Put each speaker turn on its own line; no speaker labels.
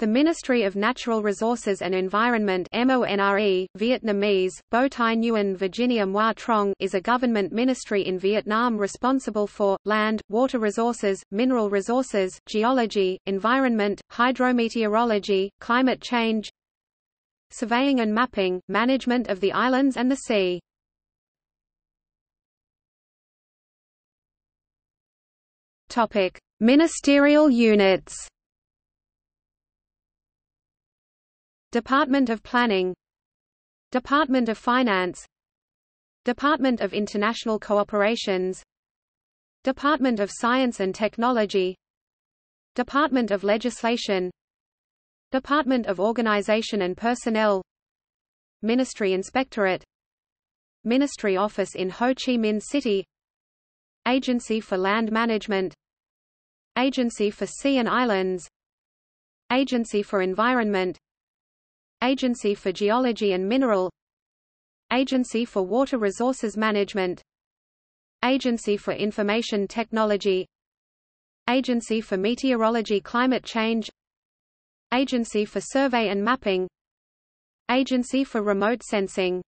The Ministry of Natural Resources and Environment MONRE, Vietnamese, Bo Tai Nguyen Virginia Mua Trong is a government ministry in Vietnam responsible for, land, water resources, mineral resources, geology, environment, hydrometeorology, climate change, surveying and mapping, management of the islands and the sea. Ministerial units Department of Planning. Department of Finance. Department of International Cooperations. Department of Science and Technology. Department of Legislation. Department of Organization and Personnel. Ministry Inspectorate. Ministry Office in Ho Chi Minh City. Agency for Land Management. Agency for Sea and Islands. Agency for Environment Agency for Geology and Mineral. Agency for Water Resources Management. Agency for Information Technology. Agency for Meteorology Climate Change. Agency for Survey and Mapping. Agency for Remote Sensing